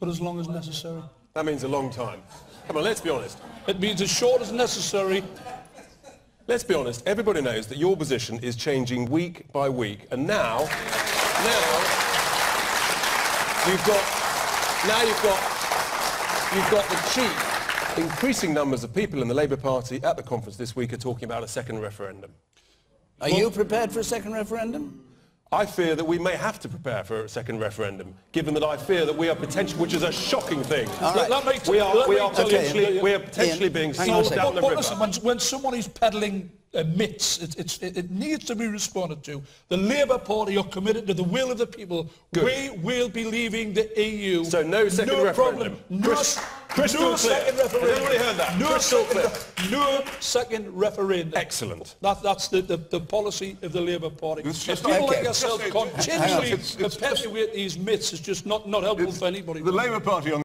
but as long as necessary. That means a long time. Come on, let's be honest. It means as short as necessary. Let's be honest. Everybody knows that your position is changing week by week, and now, now you've got, now you've got, you've got the cheek. Increasing numbers of people in the Labour Party at the conference this week are talking about a second referendum. Are you prepared for a second referendum? I fear that we may have to prepare for a second referendum, given that I fear that we are potentially, which is a shocking thing. All right. Let me t- We are, we are tell you- potentially, we are potentially Ian, being hang on a sold second. down the But river. listen, when, when someone is peddling uh, myths, it, it's, it, it needs to be responded to. The Labour Party are committed to the will of the people. Good. We will be leaving the EU. So no second no referendum. Problem. No, Chris- crystal no clear. second referendum. everybody heard that? No Crystal second, clear. no second referendum. Excellent. That, that's the, the, the policy of the Labour Party. It's If people okay. like yourself continually it's- it's- perpetuate these myths, it's just not, not helpful for anybody. The Labour Party on